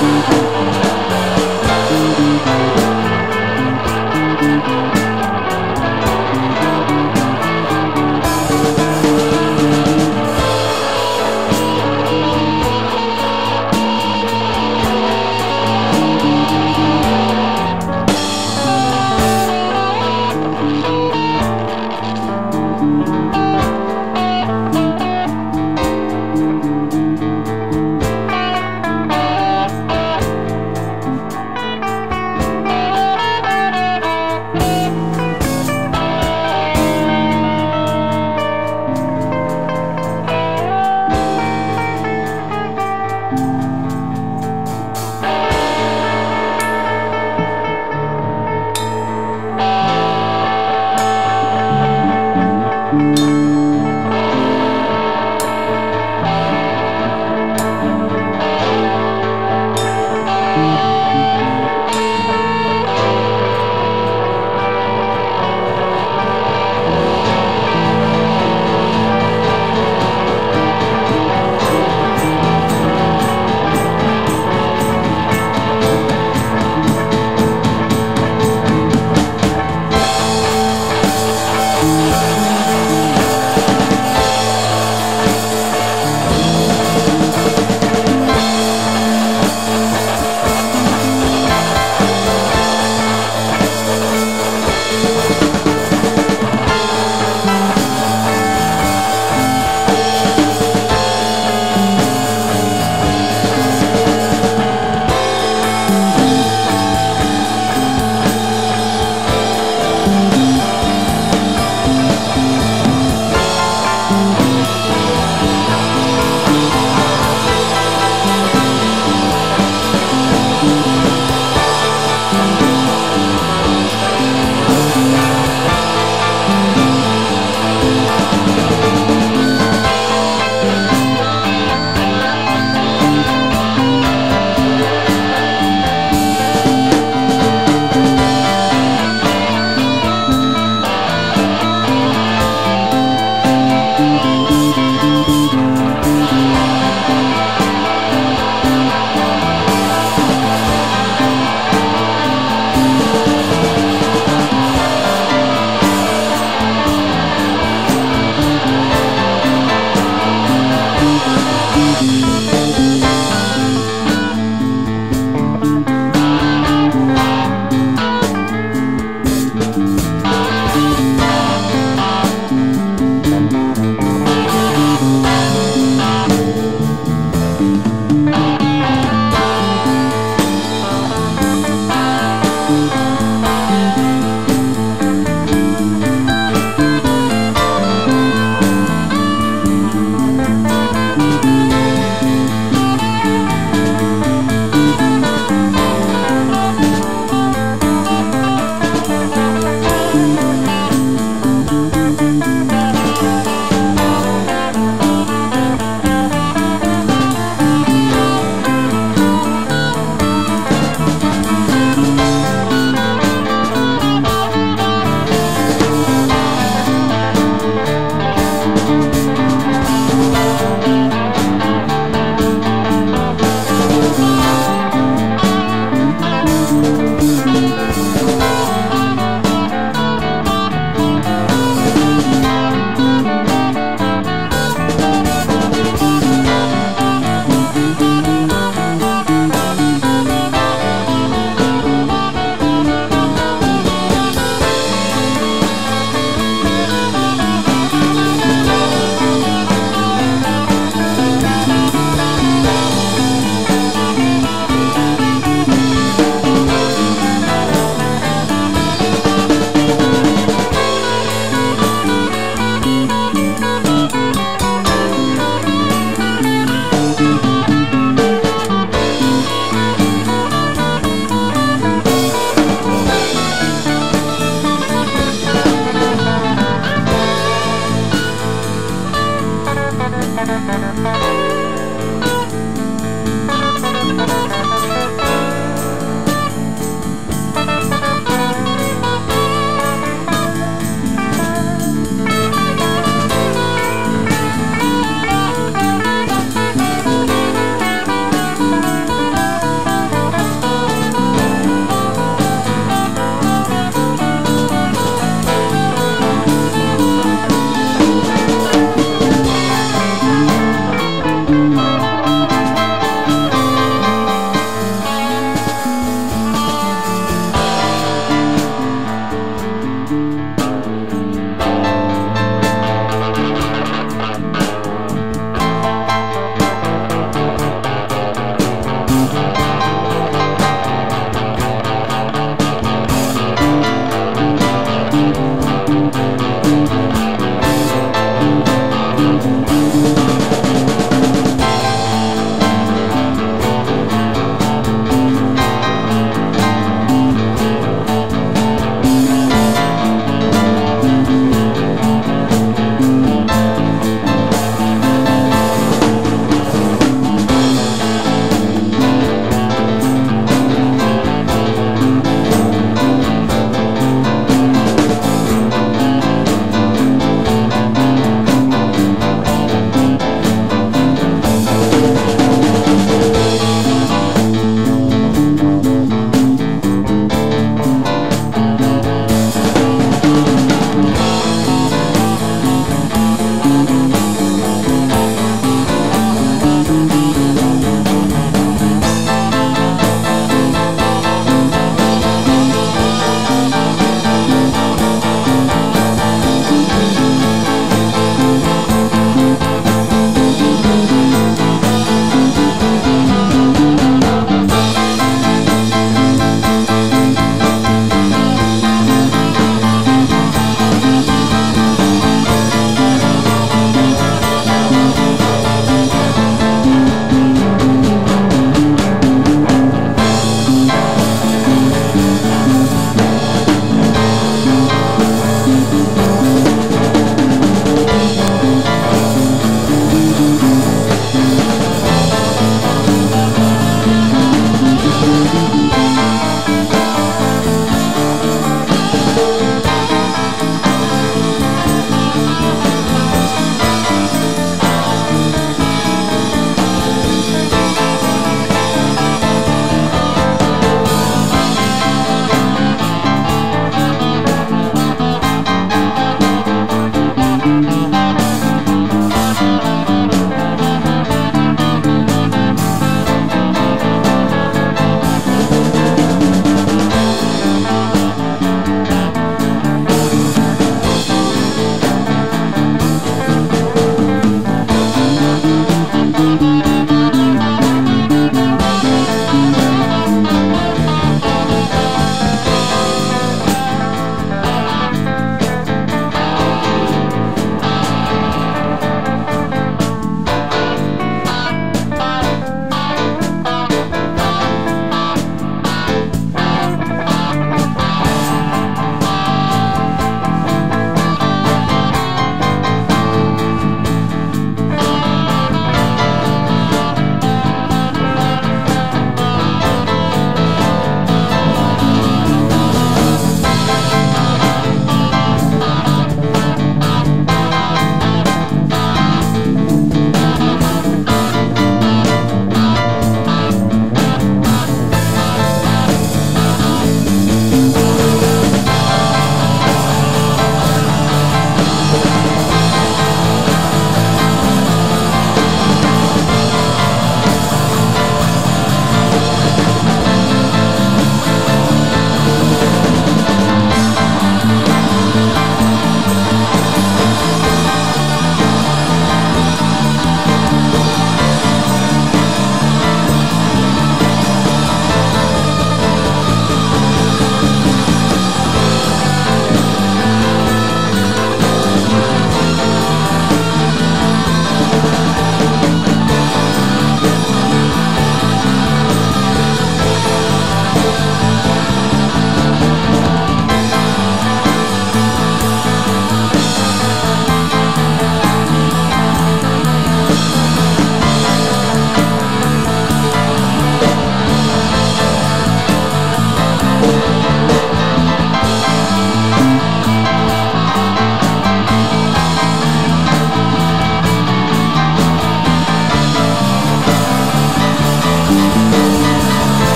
Música